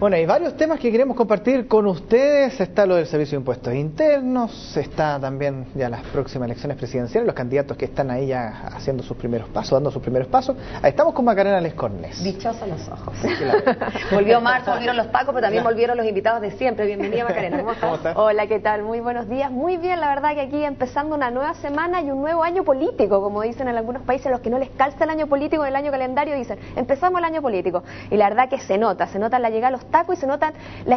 Bueno, hay varios temas que queremos compartir con ustedes. Está lo del Servicio de Impuestos Internos, está también ya las próximas elecciones presidenciales, los candidatos que están ahí ya haciendo sus primeros pasos, dando sus primeros pasos. Ahí estamos con Macarena Lescornes. Dichosos los ojos. Volvió marzo, volvieron los tacos, pero también volvieron los invitados de siempre. Bienvenida Macarena, ¿cómo estás? Hola, ¿qué tal? Muy buenos días. Muy bien, la verdad que aquí empezando una nueva semana y un nuevo año político, como dicen en algunos países, los que no les calza el año político el año calendario, dicen, empezamos el año político. Y la verdad que se nota, se nota la llegada de los y se notan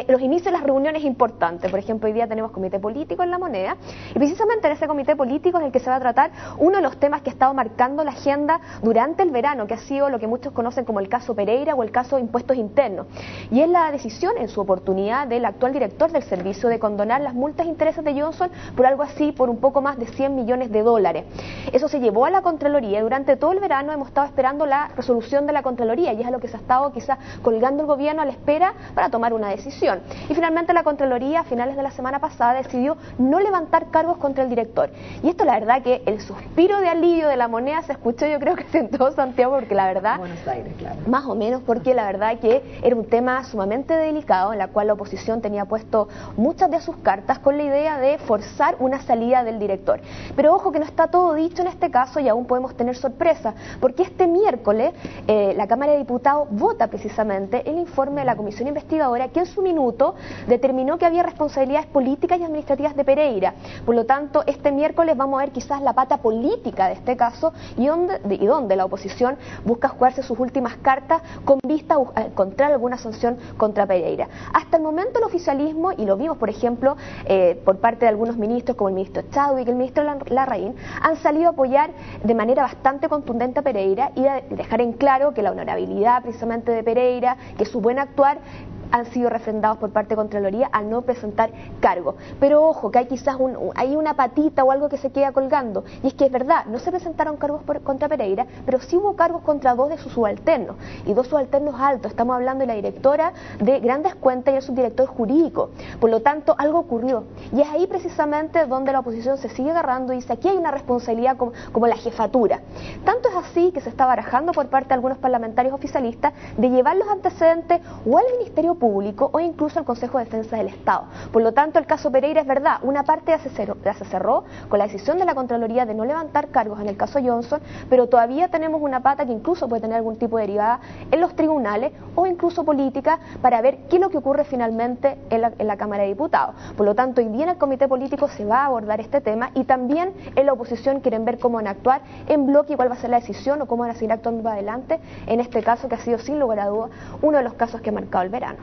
los inicios de las reuniones importantes. Por ejemplo, hoy día tenemos comité político en la moneda y precisamente en ese comité político es el que se va a tratar uno de los temas que ha estado marcando la agenda durante el verano, que ha sido lo que muchos conocen como el caso Pereira o el caso impuestos internos. Y es la decisión en su oportunidad del actual director del servicio de condonar las multas e intereses de Johnson por algo así, por un poco más de 100 millones de dólares. Eso se llevó a la Contraloría durante todo el verano hemos estado esperando la resolución de la Contraloría y es a lo que se ha estado quizás colgando el gobierno a la espera para tomar una decisión. Y finalmente la Contraloría a finales de la semana pasada decidió no levantar cargos contra el director. Y esto la verdad que el suspiro de alivio de la moneda se escuchó yo creo que en todo Santiago porque la verdad... Buenos Aires, claro. Más o menos porque la verdad que era un tema sumamente delicado en la cual la oposición tenía puesto muchas de sus cartas con la idea de forzar una salida del director. Pero ojo que no está todo dicho en este caso y aún podemos tener sorpresa, porque este miércoles eh, la Cámara de Diputados vota precisamente el informe de la Comisión Investigadora que en su minuto determinó que había responsabilidades políticas y administrativas de Pereira. Por lo tanto, este miércoles vamos a ver quizás la pata política de este caso y donde, y donde la oposición busca jugarse sus últimas cartas con vista a encontrar alguna sanción contra Pereira. Hasta el momento el oficialismo, y lo vimos por ejemplo eh, por parte de algunos ministros como el ministro Chadwick, el ministro Larraín, han salido a apoyar de manera bastante contundente a Pereira y dejar en claro que la honorabilidad precisamente de Pereira, que su buen actuar han sido refrendados por parte de Contraloría al no presentar cargo. Pero ojo, que hay quizás un, hay una patita o algo que se queda colgando. Y es que es verdad, no se presentaron cargos contra Pereira, pero sí hubo cargos contra dos de sus subalternos. Y dos subalternos altos. Estamos hablando de la directora de Grandes Cuentas y el subdirector jurídico. Por lo tanto, algo ocurrió. Y es ahí precisamente donde la oposición se sigue agarrando y dice, aquí hay una responsabilidad como, como la jefatura. Tanto es así que se está barajando por parte de algunos parlamentarios oficialistas de llevar los antecedentes o al Ministerio Público o incluso al Consejo de Defensa del Estado. Por lo tanto, el caso Pereira es verdad, una parte ya se, cerró, ya se cerró con la decisión de la Contraloría de no levantar cargos en el caso Johnson, pero todavía tenemos una pata que incluso puede tener algún tipo de derivada en los tribunales o incluso política para ver qué es lo que ocurre finalmente en la, en la Cámara de Diputados. Por lo tanto, hoy día en el Comité Político se va a abordar este tema y también en la oposición quieren ver cómo van a actuar en bloque y cuál va a ser la decisión o cómo van a seguir actuando para adelante en este caso que ha sido sin lugar a duda uno de los casos que ha marcado el verano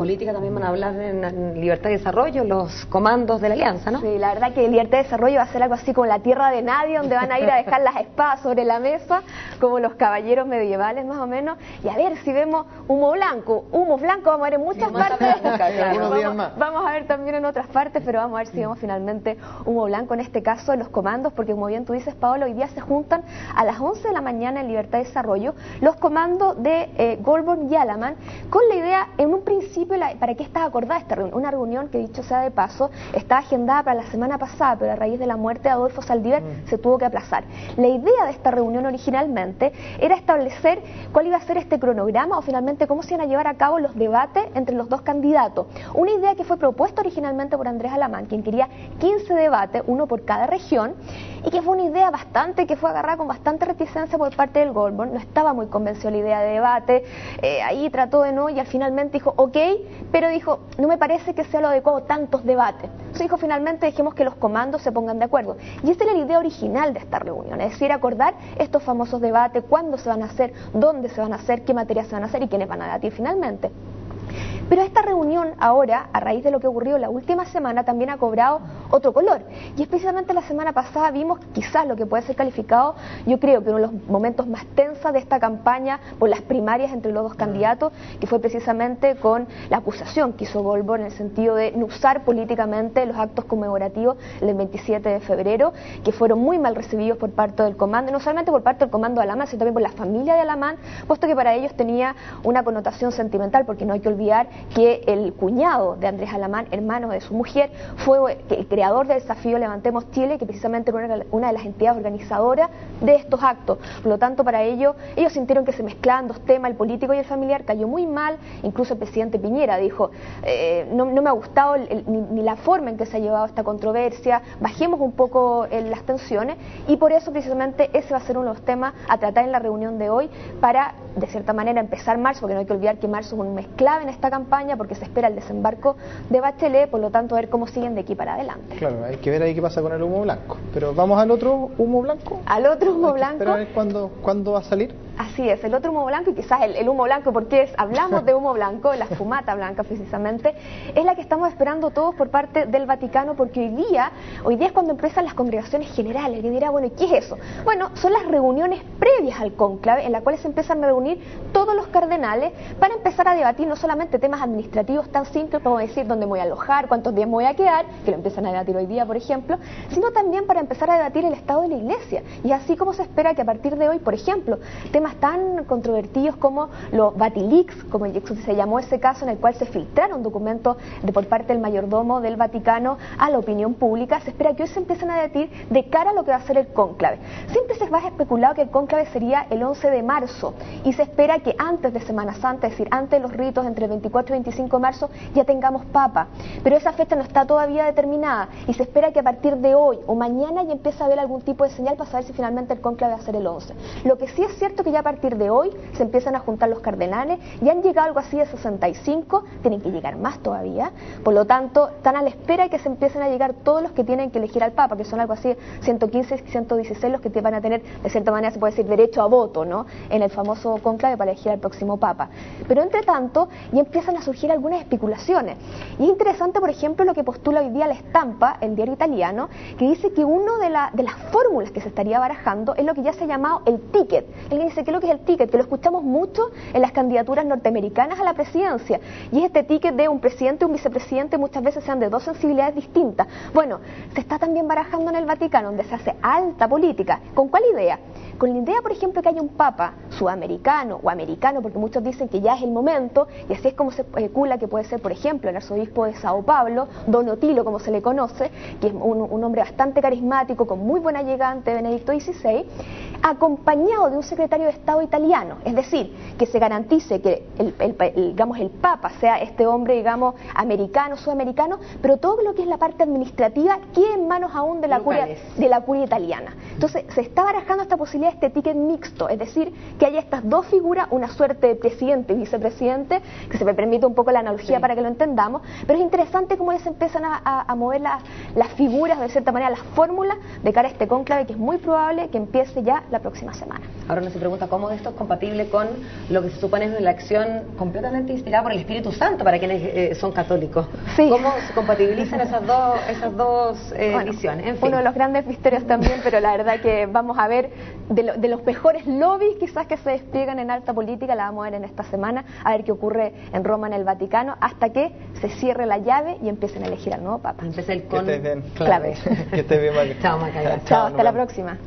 política también van a hablar en libertad y desarrollo, los comandos de la alianza, ¿no? Sí, la verdad que libertad y desarrollo va a ser algo así como la tierra de nadie, donde van a ir a dejar las espadas sobre la mesa, como los caballeros medievales más o menos, y a ver si vemos humo blanco. Humo blanco vamos a ver en muchas partes, vamos, vamos, a ver también en otras partes, pero vamos a ver si vemos finalmente humo blanco en este caso en los comandos, porque como bien tú dices, Paolo, hoy día se juntan a las 11 de la mañana en libertad y desarrollo los comandos de eh, Goldberg y Alaman, con la idea en un principio ¿para qué está acordada esta reunión? Una reunión que, dicho sea de paso, está agendada para la semana pasada, pero a raíz de la muerte de Adolfo Saldívar mm. se tuvo que aplazar. La idea de esta reunión originalmente era establecer cuál iba a ser este cronograma o finalmente cómo se iban a llevar a cabo los debates entre los dos candidatos. Una idea que fue propuesta originalmente por Andrés Alamán, quien quería 15 debates, uno por cada región, y que fue una idea bastante, que fue agarrada con bastante reticencia por parte del Goldborn, no estaba muy convencido la idea de debate, eh, ahí trató de no y al finalmente dijo, ok, pero dijo, no me parece que sea lo adecuado tantos debates. Entonces dijo, finalmente dejemos que los comandos se pongan de acuerdo. Y esa era la idea original de esta reunión, es decir, acordar estos famosos debates, cuándo se van a hacer, dónde se van a hacer, qué materias se van a hacer y quiénes van a debatir finalmente. Pero esta reunión ahora, a raíz de lo que ocurrió la última semana, también ha cobrado otro color. Y especialmente la semana pasada vimos quizás lo que puede ser calificado, yo creo que uno de los momentos más tensos de esta campaña por las primarias entre los dos candidatos, que fue precisamente con la acusación que hizo Golbo en el sentido de usar políticamente los actos conmemorativos del 27 de febrero, que fueron muy mal recibidos por parte del comando, no solamente por parte del comando de Alamán, sino también por la familia de Alamán, puesto que para ellos tenía una connotación sentimental, porque no hay que olvidar que el cuñado de Andrés Alamán, hermano de su mujer, fue el creador del desafío Levantemos Chile, que precisamente era una de las entidades organizadoras de estos actos. Por lo tanto, para ello, ellos sintieron que se mezclaban dos temas, el político y el familiar, cayó muy mal, incluso el presidente Piñera dijo, eh, no, me ha gustado ni, la forma en que se ha llevado esta controversia, bajemos un poco las tensiones y por eso precisamente ese va a ser uno de los temas a tratar en la reunión de hoy para, de cierta manera, empezar marzo, porque no hay que olvidar que marzo es un mes clave en esta campaña porque se espera el desembarco de Bachelet, por lo tanto, a ver cómo siguen de aquí para adelante. Claro, hay que ver ahí qué pasa con el humo blanco. Pero vamos al otro humo blanco. Al otro humo blanco. Pero a ver cuándo, cuándo va a salir. Así es, el otro humo blanco y quizás el, humo blanco, porque es, hablamos de humo blanco, la fumata blanca precisamente, es la que estamos esperando todos por parte del Vaticano, porque hoy día, hoy día es cuando empiezan las congregaciones generales, que dirá, bueno, ¿y qué es eso? Bueno, son las reuniones previas al cónclave, en las cuales se empiezan a reunir todos los cardenales para empezar a debatir no solamente temas administrativos tan simples como decir dónde voy a alojar, cuántos días me voy a quedar, que lo empiezan a debatir hoy día, por ejemplo, sino también para empezar a debatir el estado de la iglesia. Y así como se espera que a partir de hoy, por ejemplo, temas tan controvertidos como los Batilix, como se llamó ese caso en el cual se filtraron documentos de por parte del mayordomo del Vaticano a la opinión pública, se espera que hoy se empiecen a debatir de cara a lo que va a ser el cónclave. Siempre se va a especular que el cónclave sería el 11 de marzo y se espera que antes de Semana Santa, es decir, antes de los ritos entre el 24 y 25 de marzo, ya tengamos papa. Pero esa fecha no está todavía determinada y se espera que a partir de hoy o mañana ya empiece a haber algún tipo de señal para saber si finalmente el cónclave va a ser el 11. Lo que sí es cierto que ya a partir de hoy se empiezan a juntar los cardenales, ya han llegado algo así de 65, tienen que llegar más todavía, por lo tanto, están a la espera de que se empiecen a llegar todos los que tienen que elegir al Papa, que son algo así 115 y 116 los que van a tener, de cierta manera se puede decir, derecho a voto, ¿no? En el famoso conclave para elegir al próximo Papa. Pero entre tanto, ya empiezan a surgir algunas especulaciones. Y es interesante, por ejemplo, lo que postula hoy día la estampa, el diario italiano, que dice que una de, de las fórmulas que se estaría barajando es lo que ya se ha llamado el ticket. Él dice que lo que es el ticket, que lo escuchamos mucho en las candidaturas norteamericanas a la presidencia. Y es este ticket de un presidente y un vicepresidente muchas veces sean de dos sensibilidades distintas. Bueno, se está también barajando en el Vaticano, donde se hace alta política. ¿Con cuál idea? Con la idea, por ejemplo, que haya un papa sudamericano o americano, porque muchos dicen que ya es el momento, y así es como se especula que puede ser, por ejemplo, el arzobispo de Sao Paulo, Don Otilo, como se le conoce, que es un, hombre bastante carismático, con muy buena llegante, Benedicto XVI, acompañado de un secretario de Estado italiano, es decir, que se garantice que el, digamos, el Papa sea este hombre, digamos, americano, sudamericano, pero todo lo que es la parte administrativa quede en manos aún de la, curia, de la curia italiana. Entonces, se está barajando esta posibilidad este ticket mixto, es decir, que haya estas dos figuras, una suerte de presidente y vicepresidente, que se me permite un poco la analogía para que lo entendamos, pero es interesante cómo ya se empiezan a, mover las figuras, de cierta manera, las fórmulas de cara a este cónclave que es muy probable que empiece ya la próxima semana. Ahora uno se pregunta cómo esto es compatible con lo que se supone es una acción completamente inspirada por el Espíritu Santo para quienes eh, son católicos. ¿Cómo se compatibilizan esas dos, esas dos eh, visiones? Uno de los grandes misterios también, pero la verdad que vamos a ver de, los mejores lobbies quizás que se despliegan en alta política, la vamos a ver en esta semana, a ver qué ocurre en Roma, en el Vaticano, hasta que se cierre la llave y empiecen a elegir al nuevo Papa. Empiece el con clave. Que estés bien, Chao, Macayo. Chao, hasta la próxima.